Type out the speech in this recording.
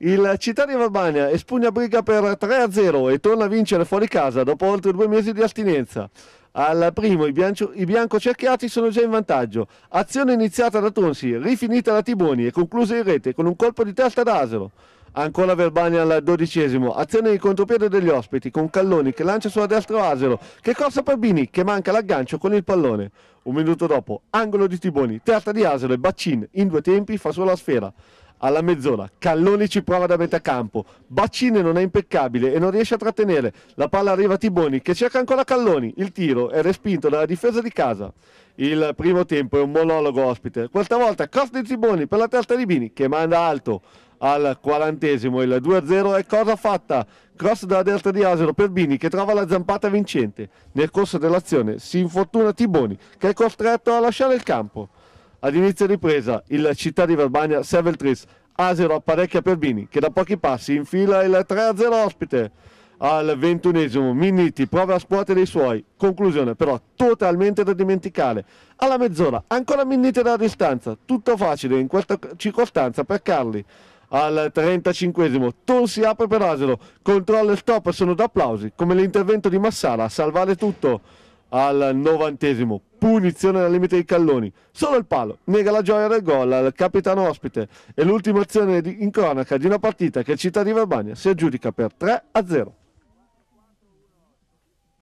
Il Città di Verbania espugna Briga per 3-0 e torna a vincere fuori casa dopo oltre due mesi di astinenza. Al primo i, bianco, i biancocerchiati sono già in vantaggio. Azione iniziata da Tonsi, rifinita da Tiboni e conclusa in rete con un colpo di testa da Asero. Ancora Verbania al dodicesimo, azione di contropiede degli ospiti con Calloni che lancia sulla destra Asero, che corsa per Bini che manca l'aggancio con il pallone. Un minuto dopo, angolo di Tiboni, testa di Asero e Baccin in due tempi fa sulla sfera alla mezz'ora. Calloni ci prova da metà campo. Baccine non è impeccabile e non riesce a trattenere. La palla arriva a Tiboni che cerca ancora Calloni. Il tiro è respinto dalla difesa di casa. Il primo tempo è un monologo ospite. Questa volta cross di Tiboni per la testa di Bini che manda alto al quarantesimo. Il 2-0 è cosa fatta. Cross dalla destra di Asero per Bini che trova la zampata vincente. Nel corso dell'azione si infortuna Tiboni che è costretto a lasciare il campo. Ad inizio ripresa, il Città di Verbania serve il tris. Asero apparecchia per Bini, che da pochi passi infila il 3-0 ospite. Al ventunesimo, Minniti prova a scuotere i suoi. Conclusione però totalmente da dimenticare. Alla mezz'ora, ancora Minniti dalla distanza. Tutto facile in questa circostanza per Carli. Al 35esimo, Ton si apre per Asero. Controllo e stop sono da applausi, come l'intervento di Massara a salvare tutto al novantesimo. Punizione al limite dei Calloni. Solo il palo. Nega la gioia del gol al capitano ospite. E l'ultima azione in cronaca di una partita che il Città di Verbania si aggiudica per 3 a 0.